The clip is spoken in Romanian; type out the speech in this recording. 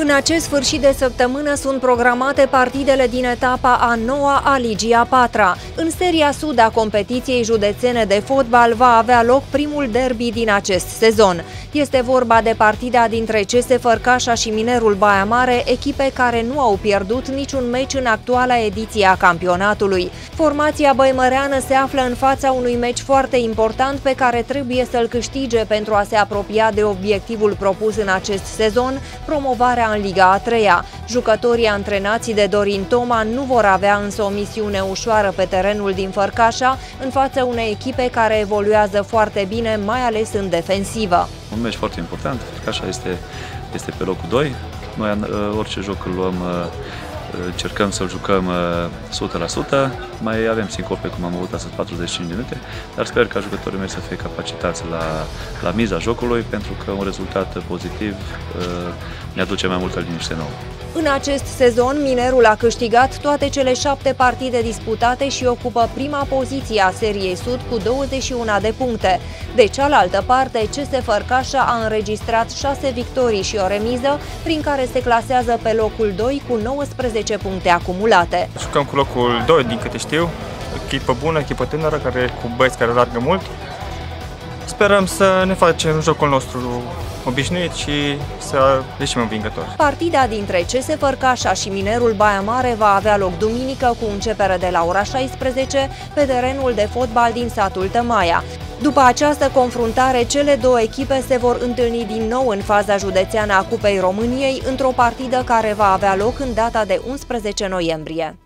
În acest sfârșit de săptămână sunt programate partidele din etapa a noua a Ligii a patra. În seria sud a competiției județene de fotbal va avea loc primul derby din acest sezon. Este vorba de partida dintre CS Fărcașa și Minerul Baia Mare, echipe care nu au pierdut niciun meci în actuala ediție a campionatului. Formația băimăreană se află în fața unui meci foarte important pe care trebuie să-l câștige pentru a se apropia de obiectivul propus în acest sezon, promovarea în Liga a treia. Jucătorii antrenații de Dorin Toma nu vor avea însă o misiune ușoară pe terenul din Fărcașa, în fața unei echipe care evoluează foarte bine, mai ales în defensivă. Un meci foarte important, Fărcașa este, este pe locul 2. Noi orice joc îl luăm încercăm să-l jucăm 100%, mai avem sincope cum am avut astăzi 45 de minute, dar sper ca jucătorii mei să fie capacitați la, la miza jocului, pentru că un rezultat pozitiv ne aduce mai multă liniște nouă. În acest sezon, Minerul a câștigat toate cele șapte partide disputate și ocupă prima poziție a seriei Sud cu 21 de puncte. De cealaltă parte, CS Fărcașa a înregistrat șase victorii și o remiză, prin care se clasează pe locul 2 cu 19 puncte acumulate. Jucăm cu locul 2, din câte știu, echipă bună, echipă tânără, care, cu băieți care largă mult. Sperăm să ne facem jocul nostru obișnuit și să ieșim învingători. Partida dintre CS Fărcașa și Minerul Baia Mare va avea loc duminică cu începere de la ora 16 pe terenul de fotbal din satul Tămaia. După această confruntare, cele două echipe se vor întâlni din nou în faza județeană a Cupei României într-o partidă care va avea loc în data de 11 noiembrie.